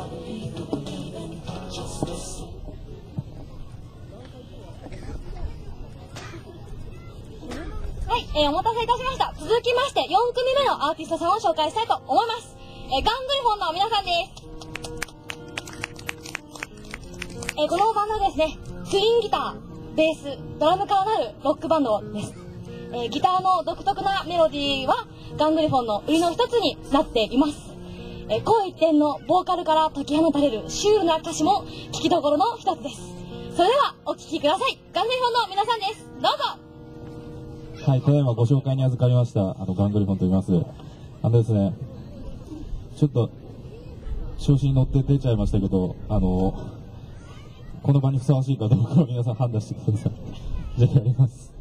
はい、えーお待たせいたしました。続きまして、4組目のアーティストさんを紹介したいと思います。えーガングリフォンの皆さんです。えーこのバンドはですね、ツインギター、ベース、ドラムからなるロックバンドです。えーギターの独特なメロディーは、ガングリフォンの売りの一つになっています。えー、声一点のボーカルから解き放たれるシュールな歌詞も聞きどころの一つです。それでは、お聴きください。ガングリフォンの皆さんです。どうぞはい、ただいまご紹介に預かりました、あの、ガングリフォンと言います。あのですね、ちょっと、調子に乗って出ちゃいましたけど、あの、この場にふさわしいかどうか皆さん判断してください。じゃあやります。